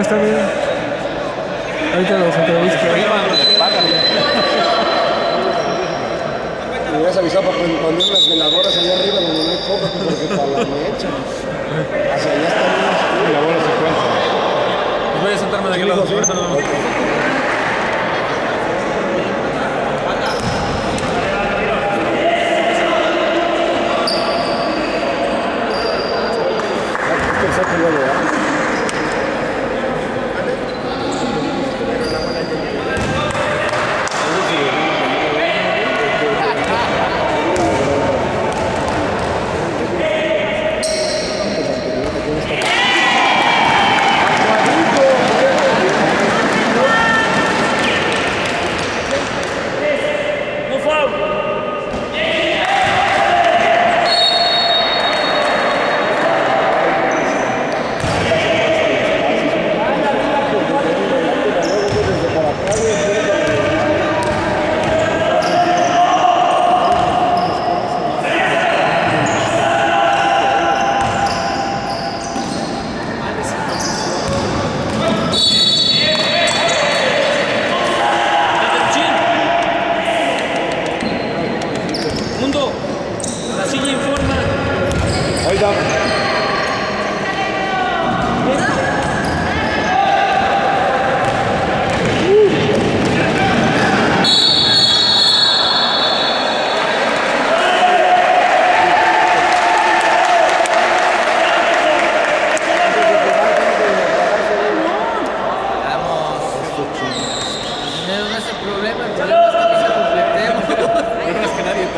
está bien. Ahorita los entrevistas. Me hubieras avisado para poner unas veladoras allá arriba donde no hay foco, porque para la mecha. Hacia allá está bien buena secuencia. Pues voy a sentarme de aquel lado. Sí, Ahorita. Mundo. no es el problema, el es pues, que que nadie.